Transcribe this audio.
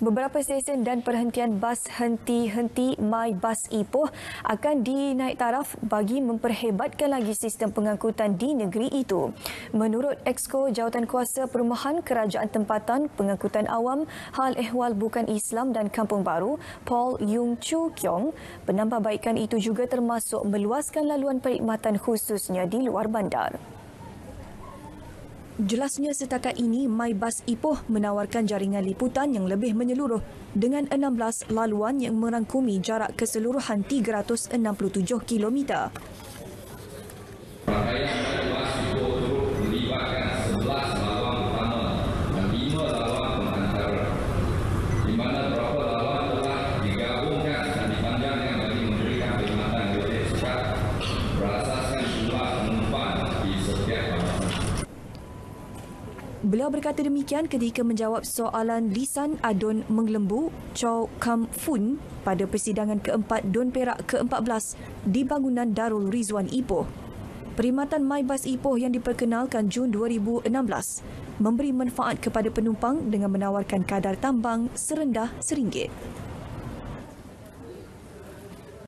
Beberapa stesen dan perhentian bas henti-henti My Bus Ipoh akan dinaik taraf bagi memperhebatkan lagi sistem pengangkutan di negeri itu. Menurut Exco Jawatankuasa Perumahan Kerajaan Tempatan Pengangkutan Awam Hal Ehwal Bukan Islam dan Kampung Baru, Paul Yung Chu Kiong, penambahbaikan itu juga termasuk meluaskan laluan perkhidmatan khususnya di luar bandar. Jelasnya setakat ini, MyBus Ipoh menawarkan jaringan liputan yang lebih menyeluruh dengan 16 laluan yang merangkumi jarak keseluruhan 367 kilometer. Beliau berkata demikian ketika menjawab soalan lisan adun menglembu Chow Kam Fun pada persidangan keempat Dun Perak ke-14 di bangunan Darul Rizwan Ipoh. Perkhidmatan MyBus Ipoh yang diperkenalkan Jun 2016 memberi manfaat kepada penumpang dengan menawarkan kadar tambang serendah seringgit.